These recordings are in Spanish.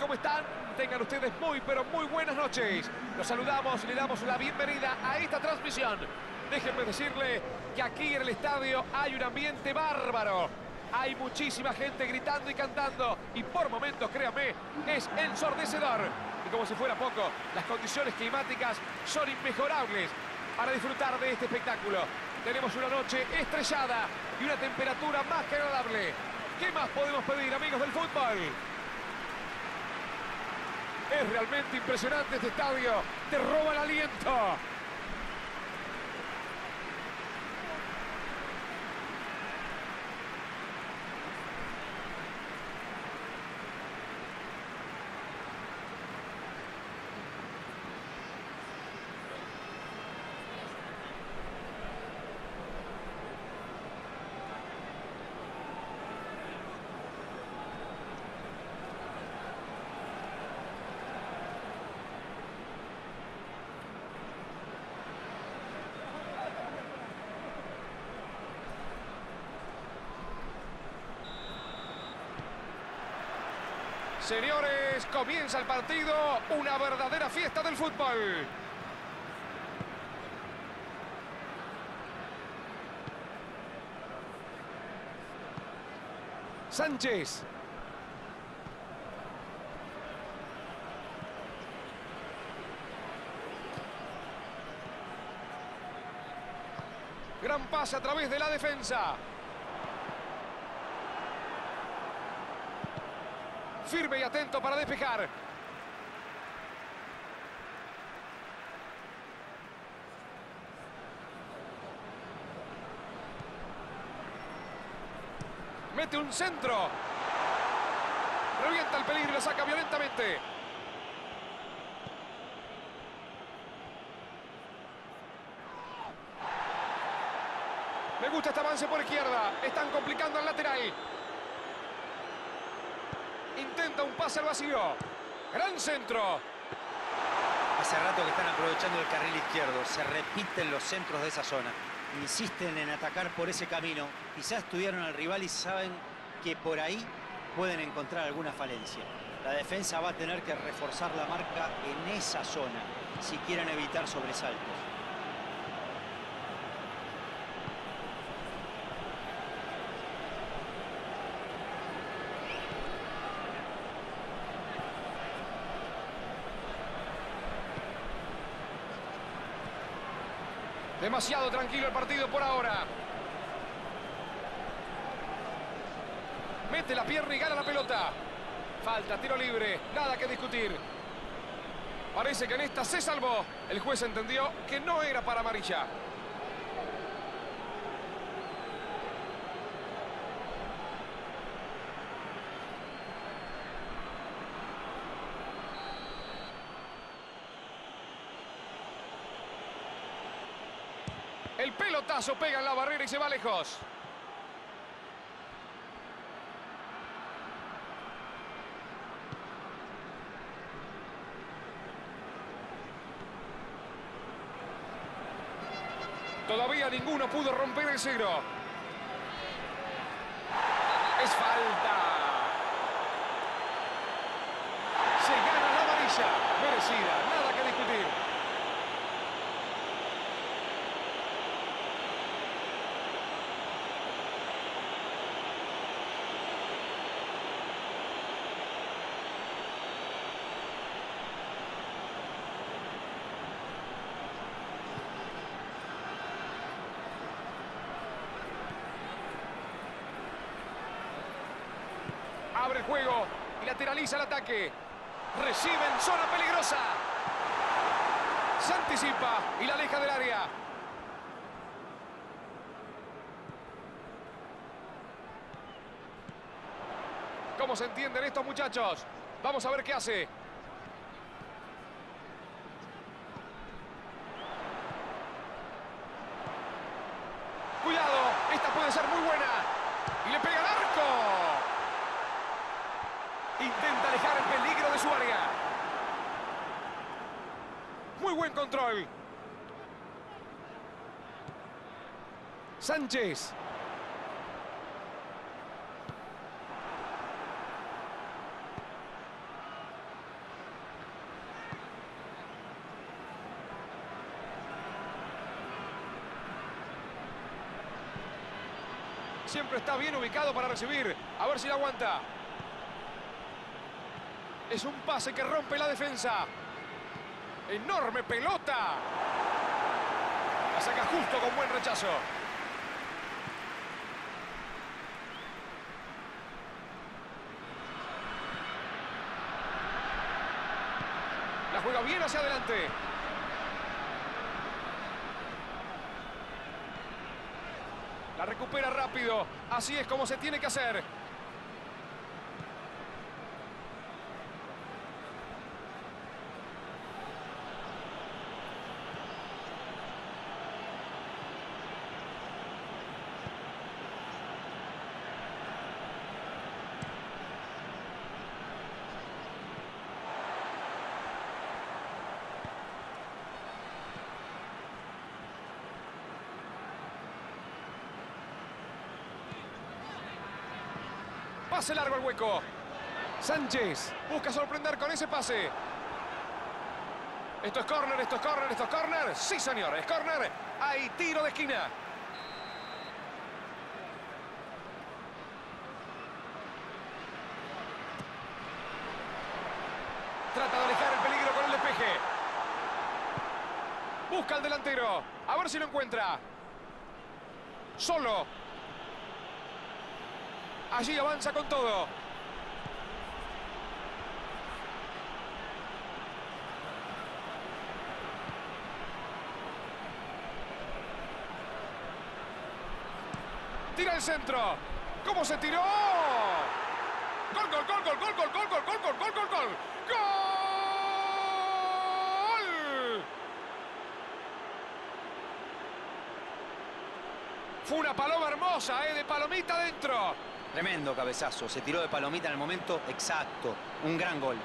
¿Cómo están? Tengan ustedes muy, pero muy buenas noches. Los saludamos y le damos la bienvenida a esta transmisión. Déjenme decirle que aquí en el estadio hay un ambiente bárbaro. Hay muchísima gente gritando y cantando y por momentos, créanme, es ensordecedor. Y como si fuera poco, las condiciones climáticas son inmejorables para disfrutar de este espectáculo. Tenemos una noche estrellada y una temperatura más que agradable. ¿Qué más podemos pedir, amigos del fútbol? Es realmente impresionante este estadio. Te roba el aliento. Señores, comienza el partido, una verdadera fiesta del fútbol. Sánchez. Gran pase a través de la defensa. Firme y atento para despejar. Mete un centro. Revienta el peligro y lo saca violentamente. Me gusta este avance por izquierda. Están complicando el lateral. Intenta un pase al vacío. Gran centro. Hace rato que están aprovechando el carril izquierdo. Se repiten los centros de esa zona. Insisten en atacar por ese camino. Quizás estudiaron al rival y saben que por ahí pueden encontrar alguna falencia. La defensa va a tener que reforzar la marca en esa zona si quieren evitar sobresaltos. Demasiado tranquilo el partido por ahora. Mete la pierna y gana la pelota. Falta, tiro libre, nada que discutir. Parece que en esta se salvó. El juez entendió que no era para amarilla. Pelotazo pega en la barrera y se va lejos. Todavía ninguno pudo romper el cero. Es falta. Se gana la amarilla. Merecida, nada que discutir. Abre el juego y lateraliza el ataque. Recibe en zona peligrosa. Se anticipa y la aleja del área. ¿Cómo se entienden estos muchachos? Vamos a ver qué hace. Sánchez. Siempre está bien ubicado para recibir. A ver si la aguanta. Es un pase que rompe la defensa. Enorme pelota. La saca justo con buen rechazo. Juega bien hacia adelante. La recupera rápido. Así es como se tiene que hacer. Pase largo al hueco. Sánchez busca sorprender con ese pase. Esto es córner, esto es córner, esto es córner. Sí, señor, es córner. Hay tiro de esquina. Trata de alejar el peligro con el despeje. Busca al delantero. A ver si lo encuentra. Solo. Allí avanza con todo. Tira el centro. ¿Cómo se tiró? Gol, gol, gol, gol, gol, gol, gol, gol, gol, gol, gol, gol, gol. ¡Gol! Fue una paloma hermosa, ¿eh? De palomita adentro. Tremendo cabezazo. Se tiró de palomita en el momento exacto. Un gran gol.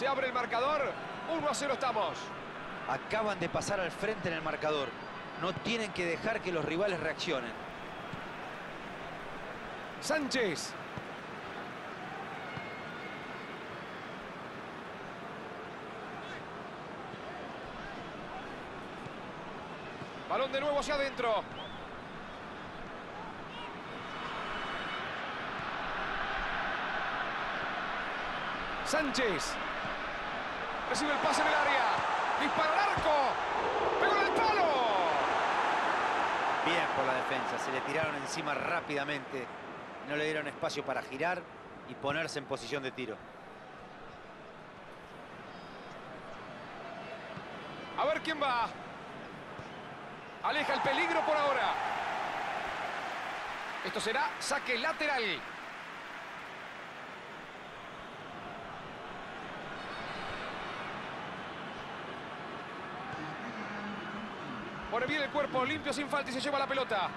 Se abre el marcador. 1 a 0 estamos. Acaban de pasar al frente en el marcador. No tienen que dejar que los rivales reaccionen. Sánchez. Balón de nuevo hacia adentro. Sánchez. Recibe el pase en el área. Dispara al arco. Pegó en el palo. Bien por la defensa. Se le tiraron encima rápidamente. No le dieron espacio para girar y ponerse en posición de tiro. A ver quién va. Aleja el peligro por ahora. Esto será saque lateral. Pone bien el cuerpo, limpio sin falta y se lleva la pelota.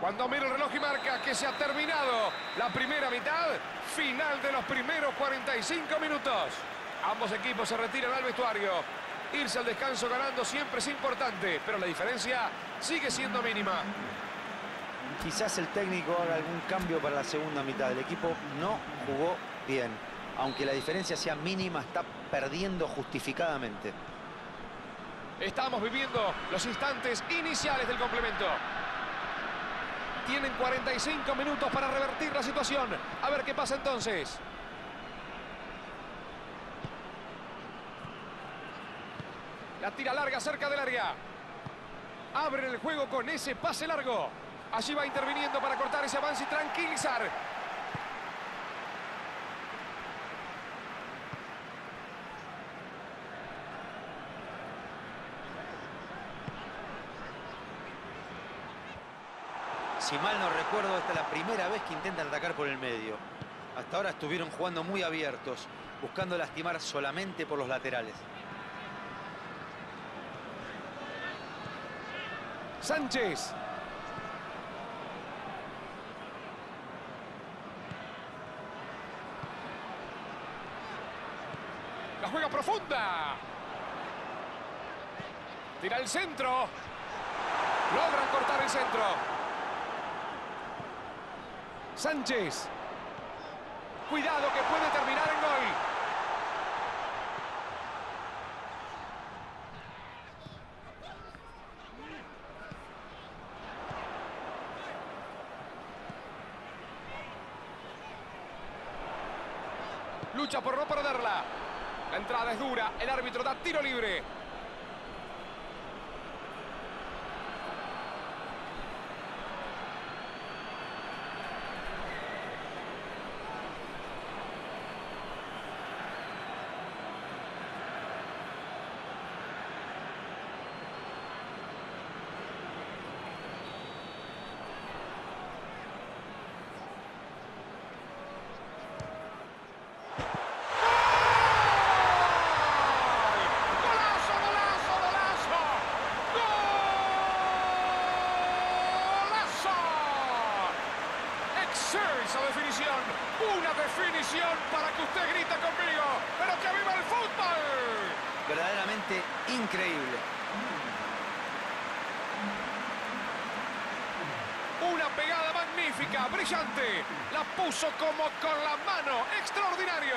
Cuando mira el reloj y marca que se ha terminado la primera mitad, final de los primeros 45 minutos. Ambos equipos se retiran al vestuario. Irse al descanso ganando siempre es importante, pero la diferencia sigue siendo mínima. Quizás el técnico haga algún cambio para la segunda mitad. El equipo no jugó bien. Aunque la diferencia sea mínima, está perdiendo justificadamente. Estamos viviendo los instantes iniciales del complemento. Tienen 45 minutos para revertir la situación. A ver qué pasa entonces. La tira larga cerca del área. Abren el juego con ese pase largo. Allí va interviniendo para cortar ese avance y tranquilizar. Si mal no recuerdo, esta es la primera vez que intentan atacar por el medio. Hasta ahora estuvieron jugando muy abiertos, buscando lastimar solamente por los laterales. Sánchez. La juega profunda. Tira el centro. Logran cortar el centro. Sánchez. Cuidado que puede terminar en gol. Lucha por no perderla. La entrada es dura. El árbitro da tiro libre. Para que usted grite conmigo. ¡Pero que viva el fútbol! Verdaderamente increíble. Una pegada magnífica, brillante. La puso como con la mano. Extraordinario.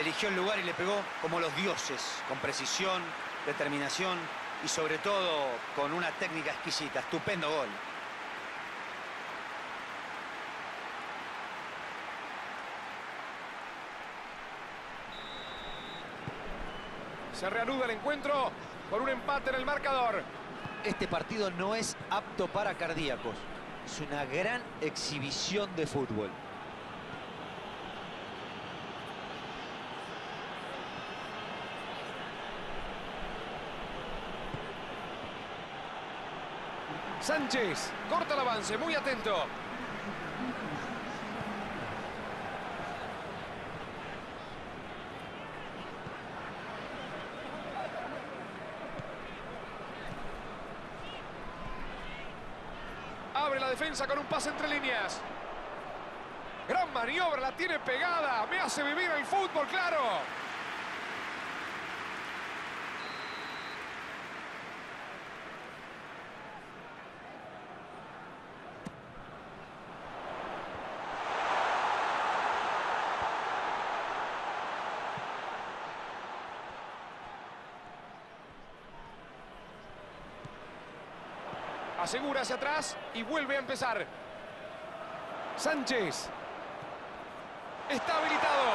Eligió el lugar y le pegó como los dioses, con precisión, determinación y sobre todo con una técnica exquisita. Estupendo gol. Se reanuda el encuentro con un empate en el marcador. Este partido no es apto para cardíacos. Es una gran exhibición de fútbol. Sánchez corta el avance, muy atento. Abre la con un pase entre líneas. Gran maniobra, la tiene pegada. Me hace vivir el fútbol, claro. Asegura hacia atrás y vuelve a empezar. Sánchez. Está habilitado.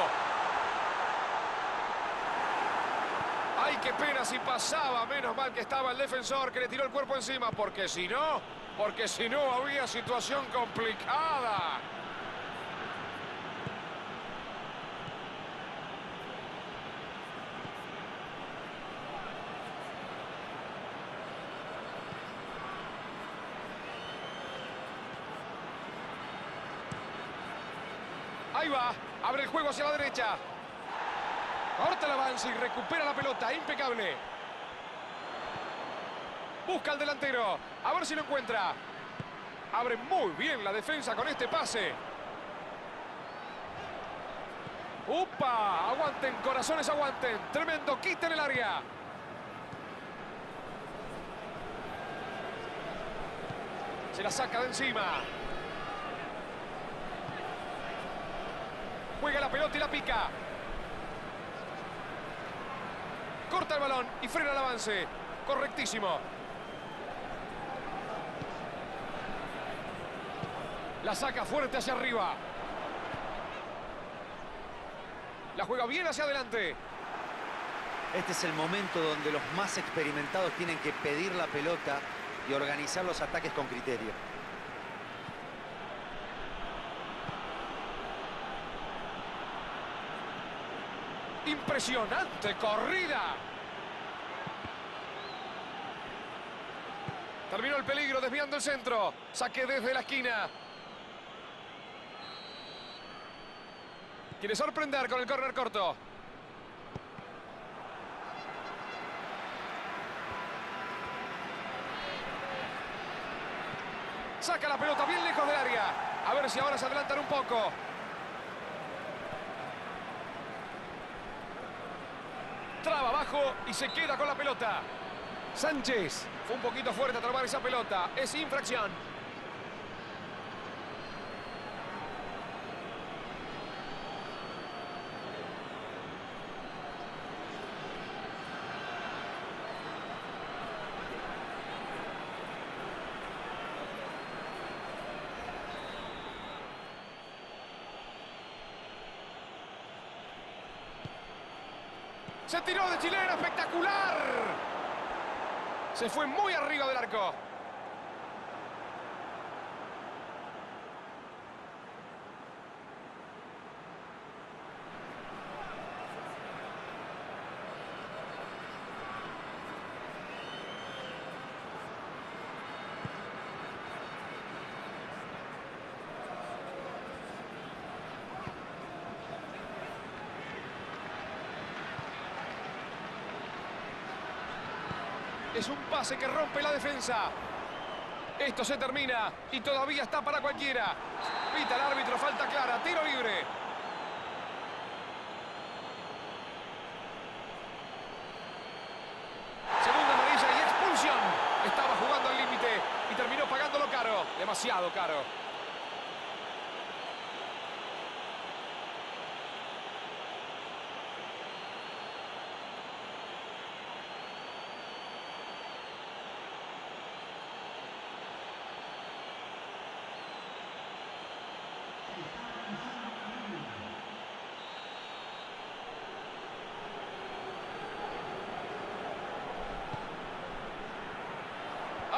Ay, qué pena si pasaba. Menos mal que estaba el defensor que le tiró el cuerpo encima. Porque si no, porque si no había situación complicada. Ahí va. Abre el juego hacia la derecha. Corta el avance y recupera la pelota. Impecable. Busca al delantero. A ver si lo encuentra. Abre muy bien la defensa con este pase. ¡Upa! Aguanten, corazones, aguanten. Tremendo, quita en el área. Se la saca de encima. Juega la pelota y la pica. Corta el balón y frena el avance. Correctísimo. La saca fuerte hacia arriba. La juega bien hacia adelante. Este es el momento donde los más experimentados tienen que pedir la pelota y organizar los ataques con criterio. Impresionante corrida. Terminó el peligro desviando el centro. Saque desde la esquina. Quiere sorprender con el córner corto. Saca la pelota bien lejos del área. A ver si ahora se adelantan un poco. Traba abajo y se queda con la pelota. Sánchez fue un poquito fuerte a trabar esa pelota. Es infracción. Se tiró de chilena, espectacular. Se fue muy arriba del arco. Pase que rompe la defensa. Esto se termina y todavía está para cualquiera. Pita el árbitro, falta clara, tiro libre. Segunda amarilla y expulsión. Estaba jugando al límite y terminó pagándolo caro. Demasiado caro.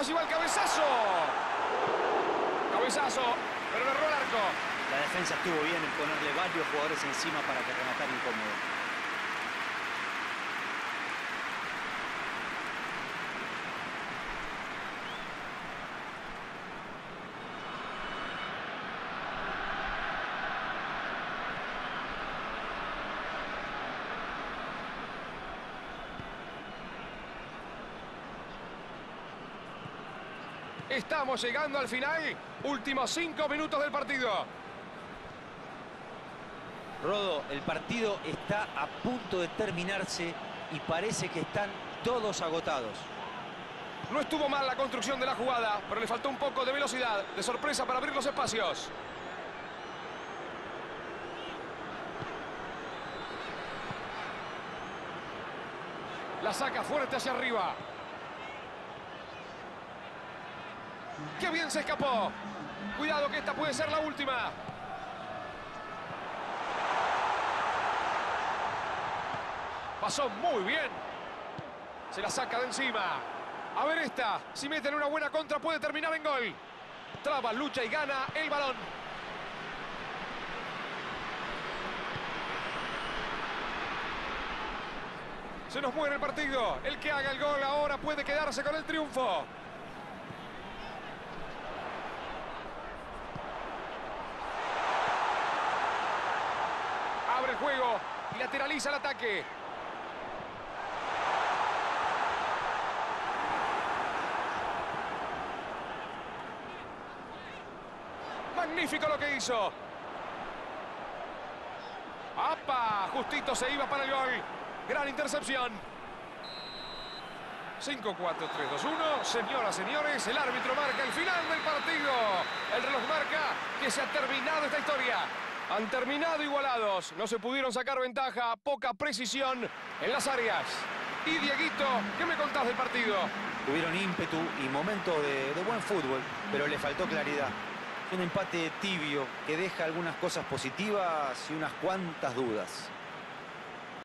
El cabezazo. Cabezazo, pero erró el arco. La defensa estuvo bien en ponerle varios jugadores encima para que rematara incómodo. Estamos llegando al final. Últimos cinco minutos del partido. Rodo, el partido está a punto de terminarse y parece que están todos agotados. No estuvo mal la construcción de la jugada, pero le faltó un poco de velocidad, de sorpresa para abrir los espacios. La saca fuerte hacia arriba. ¡Qué bien se escapó! Cuidado que esta puede ser la última. Pasó muy bien. Se la saca de encima. A ver esta. Si meten una buena contra puede terminar en gol. Traba, lucha y gana el balón. Se nos muere el partido. El que haga el gol ahora puede quedarse con el triunfo. Abre el juego el ataque. Magnífico lo que hizo. ¡Apa! Justito se iba para el gol. Gran intercepción. 5, 4, 3, 2, 1. Señoras, señores, el árbitro marca el final del partido. El reloj marca que se ha terminado esta historia. Han terminado igualados. No se pudieron sacar ventaja. Poca precisión en las áreas. Y Dieguito, ¿qué me contás del partido? Tuvieron ímpetu y momento de, de buen fútbol, pero le faltó claridad. Un empate tibio que deja algunas cosas positivas y unas cuantas dudas.